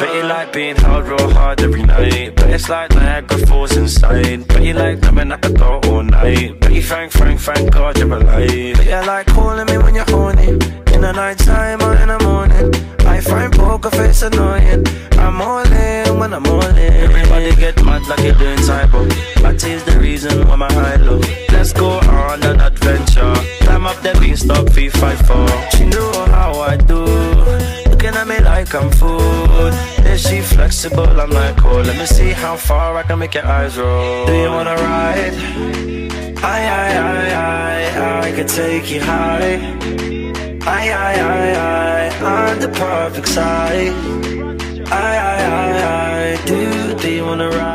bet you like being held real hard every night. But it's like Niagara Falls inside. Bet you like coming at could go all night. Bet you thank, thank, thank God you're alive. Bet you like calling me when you're horny. In the night time or in the morning. I find poker face annoying. I'm all in when I'm all in. Everybody get mad like you're doing typo. That is the reason why my high low. Let's go on an adventure. Climb up the beanstalk, V54. She know how I do. Looking at me like I'm food. She flexible? I'm like, oh, let me see how far I can make your eyes roll. Do you wanna ride? I, I, I, I, I could take you high. I, I, I, I, on the perfect side. I, I, I, I, do, do you wanna ride?